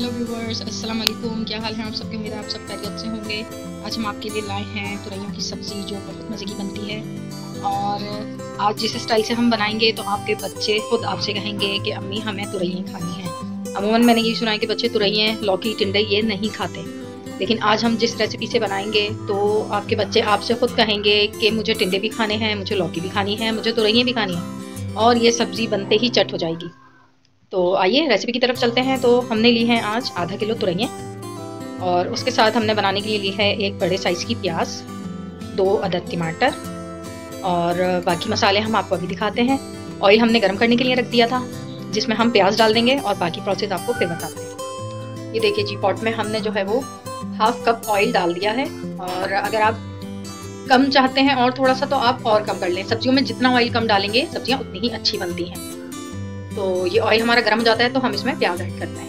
Hello viewers अस्सलाम वालेकुम क्या हाल है आप सबके? उम्मीद आप सब खैरियत से होंगे। आज हम आपके लिए लाए हैं तुरैयों की सब्ज़ी जो बहुत मज़े की बनती है। और आज जिस स्टाइल से हम बनाएँगे तो आपके बच्चे खुद आपसे कहेंगे कि, अम्मी, हमें तुरैयाँ खानी हैं। अमूमन, मैंने ये सुना है कि बच्चे तुरैयाँ, लौकी, टिंडे, ये नहीं खाते। लेकिन आज हम जिस रेसिपी से बनाएँगे तो आपके बच्चे आपसे खुद कहेंगे कि, मुझे टिंडे भी खाने हैं, मुझे लौकी भी खानी है, मुझे तुरैयाँ भी खानी है। और ये सब्ज़ी बनते ही चट हो जाएगी। तो आइए रेसिपी की तरफ़ चलते हैं। तो हमने ली है आज आधा किलो तुरैया और उसके साथ हमने बनाने के लिए ली है एक बड़े साइज़ की प्याज, दो अदद टमाटर और बाकी मसाले हम आपको अभी दिखाते हैं। ऑयल हमने गर्म करने के लिए रख दिया था, जिसमें हम प्याज डाल देंगे और बाकी प्रोसेस आपको फिर बताते हैं। ये देखिए जी पॉट में हमने जो है वो हाफ़ कप ऑयल डाल दिया है और अगर आप कम चाहते हैं और थोड़ा सा तो आप और कम कर लें। सब्जियों में जितना ऑयल कम डालेंगे, सब्ज़ियाँ उतनी ही अच्छी बनती हैं। तो ये ऑयल हमारा गर्म हो जाता है तो हम इसमें प्याज ऐड करते हैं।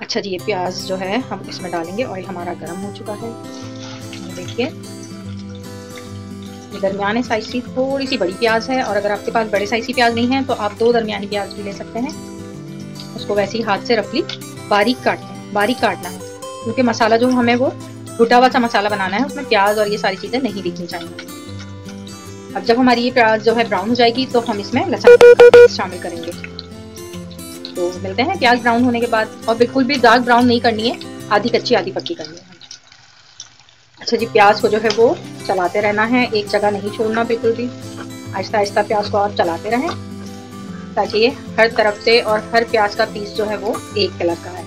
अच्छा जी, ये प्याज जो है, हम इसमें डालेंगे। ऑयल हमारा गर्म हो चुका है। देखिए। ये दरमियाने साइज़ की थोड़ी सी बड़ी प्याज है, और अगर आपके पास बड़े साइज़ की प्याज नहीं है तो आप दो दरमियानी प्याज भी ले सकते हैं। उसको वैसे ही हाथ से रफली बारीक काटते हैं। बारीक काटना है। क्योंकि मसाला जो हमें वो घुटा हुआ सा मसाला बनाना है, उसमें प्याज और ये सारी चीज़ें नहीं दिखनी चाहिए। अब जब हमारी ये प्याज जो है ब्राउन हो जाएगी तो हम इसमें लहसुन शामिल करेंगे। तो मिलते हैं प्याज ब्राउन होने के बाद। और बिल्कुल भी डार्क ब्राउन नहीं करनी है, आधी कच्ची, आधी पक्की करनी है। अच्छा जी, प्याज को जो है वो चलाते रहना है, एक जगह नहीं छोड़ना बिल्कुल भी। आहिस्ता आहिस्ता प्याज को आप चलाते रहें, ताकि ये हर तरफ़ से और हर प्याज का पीस जो है वो एक कलर का है।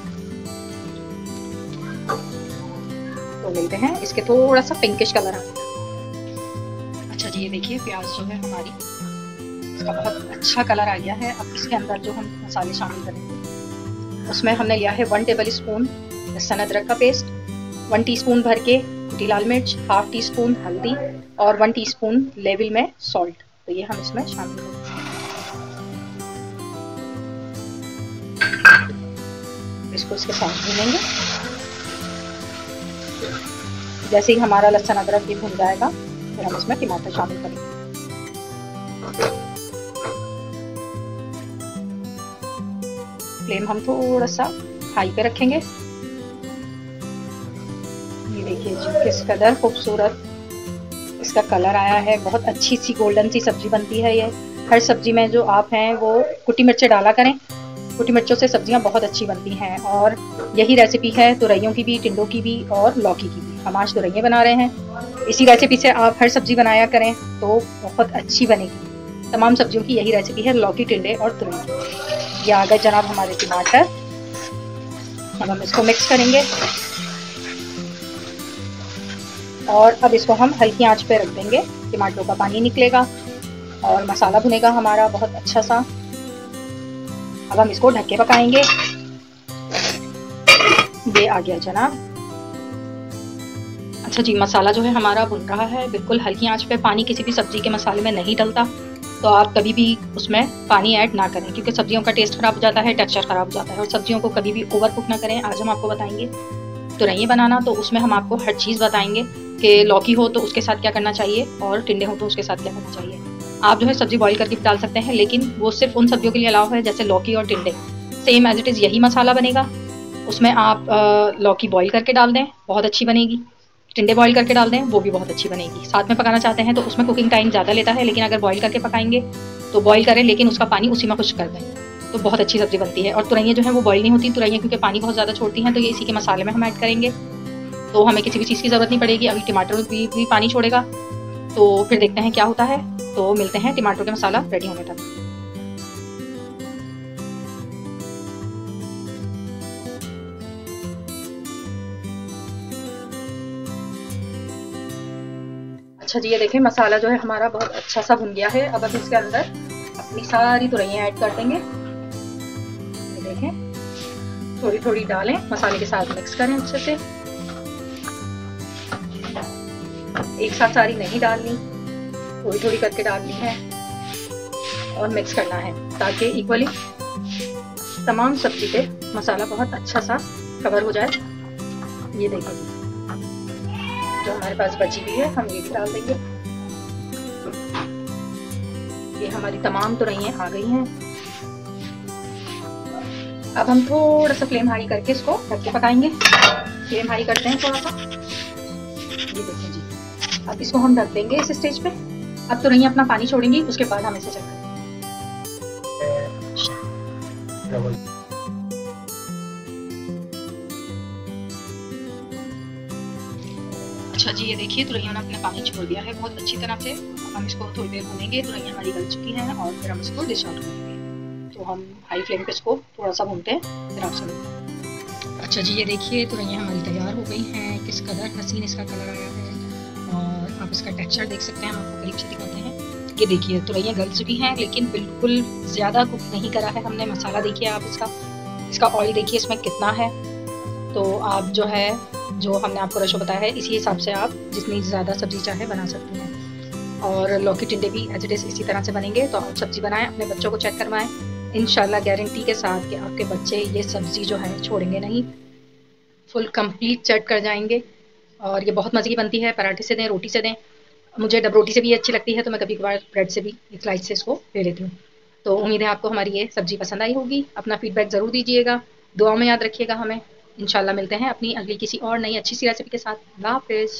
तो मिलते हैं, इसके थोड़ा सा पिंकिश कलर आता जी ये देखिए, प्याज जो है हमारी इसका बहुत अच्छा कलर आ गया है। अब इसके अंदर जो हम मसाले शामिल करेंगे, उसमें हमने लिया है वन टेबल स्पून लहसुन अदरक का पेस्ट वन टीस्पून भर के कुटी लाल मिर्च हाफ़ टी स्पून हल्दी और वन टीस्पून लेवल में सॉल्ट तो ये हम इसमें शामिल करेंगे। इसको इसके साथ भूनेंगे। जैसे ही हमारा लहसुन अदरक भी भून जाएगा फिर हम इसमें टमाटर शामिल करेंगे फ्लेम हम थोड़ा सा हाई पे रखेंगे। ये देखिए जी, किस कदर खूबसूरत। इसका कलर आया है, बहुत अच्छी सी गोल्डन सी सब्ज़ी बनती है ये। हर सब्ज़ी में जो आप हैं, वो कुटी मिर्चें डाला करें। कुटी मिर्चों से सब्ज़ियाँ बहुत अच्छी बनती हैं और यही रेसिपी है तुरैयों की भी, टिंडों की भी और लौकी की भी। हम आज तुरैये बना रहे हैं। इसी रेसिपी से आप हर सब्ज़ी बनाया करें तो बहुत अच्छी बनेगी। तमाम सब्जियों की यही रेसिपी है, लौकी, टिंडे और तुरई। ये गए जनाब हमारे टमाटर अब हम इसको मिक्स करेंगे। और अब इसको हम हल्की आँच पे रख देंगे। टमाटरों का पानी निकलेगा और मसाला भुनेगा हमारा बहुत अच्छा सा। अब हम इसको ढक के पकाएँगे। ये आ गया जनाब। अच्छा जी, मसाला जो है हमारा भुन रहा है, बिल्कुल हल्की आँच पे। पानी किसी भी सब्ज़ी के मसाले में नहीं डलता तो आप कभी भी उसमें पानी ऐड ना करें, क्योंकि सब्जियों का टेस्ट खराब हो जाता है, टेक्सचर खराब हो जाता है, और सब्जियों को कभी भी ओवर कुक ना करें। आज हम आपको बताएँगे तो रही बनाना तो उसमें हम आपको हर चीज़ बताएँगे कि लौकी हो तो उसके साथ क्या करना चाहिए, और टिंडे हो तो उसके साथ क्या करना चाहिए। आप जो है सब्ज़ी बॉईल करके डाल सकते हैं लेकिन वो सिर्फ़ उन सब्जियों के लिए अलाव है जैसे लौकी और टिंडे। सेम एज इट इज़ यही मसाला बनेगा। उसमें आप लौकी बॉईल करके डाल दें बहुत अच्छी बनेगी। टिंडे बॉईल करके डाल दें वो भी बहुत अच्छी बनेगी। साथ में पकाना चाहते हैं तो उसमें कुकिंग टाइम ज़्यादा लेता है लेकिन अगर बॉईल करके पकाएँगे तो बॉईल करें लेकिन उसका पानी उसी में खुश कर दें। तो बहुत अच्छी सब्ज़ी बनती है। और तुरैया जो है वो बॉईल नहीं होती तुरैया क्योंकि पानी बहुत ज़्यादा छोड़ती हैं तो ये इसी के मसाले में हम ऐड करेंगे। तो हमें किसी भी चीज़ की ज़रूरत नहीं पड़ेगी अभी टमाटर भी, भी पानी छोड़ेगा। तो फिर देखते हैं क्या होता है। तो मिलते हैं, टमाटर का मसाला रेडी होने तक। अच्छा जी, ये देखें मसाला जो है हमारा बहुत अच्छा सा भुन गया है। अब हम इसके अंदर अपनी सारी तुरैया ऐड कर देंगे। देखें थोड़ी थोड़ी डालें, मसाले के साथ मिक्स करें अच्छे से। एक साथ सारी नहीं डालनी। थोड़ी थोड़ी करके डालनी है और मिक्स करना है ताकि इक्वली तमाम सब्ज़ी पे मसाला बहुत अच्छा सा कवर हो जाए। ये देखिए। जो हमारे पास बची हुई है, हम ये भी डाल देंगे। ये हमारी तमाम तो तुरैया आ गई हैं। अब हम थोड़ा सा फ्लेम हाई करके इसको ढक के पकाएँगे। फ्लेम हाई करते हैं थोड़ा सा। ये देखिए जी। अब इसको हम ढक देंगे इस स्टेज पे। अब तो नहीं, अपना पानी छोड़ेंगी, उसके बाद हम इसे चेक करेंगे। अच्छा जी, ये देखिए तुरैया ने अपना पानी छोड़ दिया है, बहुत अच्छी तरह से। हम इसको थोड़ी देर भूनेंगे तुरैया हमारी गल चुकी है, और फिर हम इसको डिश आउट करेंगे। तो हम हाई फ्लेम पे इसको थोड़ा सा भूनते हैं, फिर आपसे अच्छा जी, ये देखिए तुरैया हमारी तैयार हो गई हैं, किस कदर हसीन इसका कलर आया है। आप इसका टेक्सचर देख सकते हैं, हम आपको करीब से दिखाते हैं। ये देखिए तुरैया गल चुकी हैं, लेकिन बिल्कुल ज़्यादा कुक नहीं करा है हमने। मसाला देखिए आप इसका इसका ऑयल देखिए, इसमें कितना है। तो आप जो है, जो हमने आपको रशो बताया है, इसी हिसाब से आप जितनी ज़्यादा सब्ज़ी चाहे बना सकते हैं। और लौकी टिंडे भी एज इट इज़ इसी तरह से बनेंगे तो आप सब्ज़ी बनाएँ, अपने बच्चों को चेक करवाएँ। इन गारंटी के साथ कि आपके बच्चे ये सब्ज़ी जो है छोड़ेंगे नहीं। फुल कंप्लीट चट कर जाएँगे। और ये बहुत मज़े की बनती है, पराठे से दें, रोटी से दें। मुझे डब रोटी से भी अच्छी लगती है तो मैं कभी कभार ब्रेड से भी, एक स्लाइस से इसको ले लेती हूँ। तो उम्मीद है आपको हमारी ये सब्ज़ी पसंद आई होगी। अपना फीडबैक ज़रूर दीजिएगा। दुआ में याद रखिएगा हमें। इंशाल्लाह मिलते हैं अपनी अगली किसी और नई अच्छी सी रेसिपी के साथ। हाफिज़।